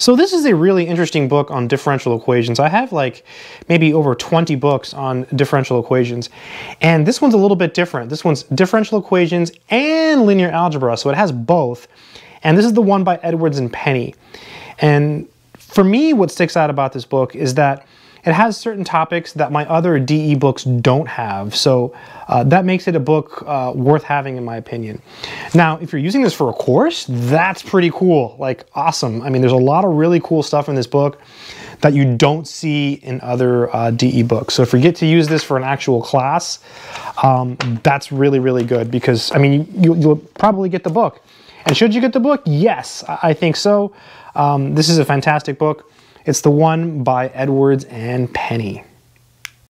So this is a really interesting book on differential equations. I have like maybe over 20 books on differential equations. And this one's a little bit different. This one's differential equations and linear algebra. So it has both. And this is the one by Edwards and Penney. And for me, what sticks out about this book is that it has certain topics that my other DE books don't have, so uh, that makes it a book uh, worth having in my opinion. Now, if you're using this for a course, that's pretty cool, like awesome. I mean, there's a lot of really cool stuff in this book that you don't see in other uh, DE books. So if you get to use this for an actual class, um, that's really, really good because, I mean, you, will probably get the book. And should you get the book? Yes, I think so. Um, this is a fantastic book. It's the one by Edwards and Penney.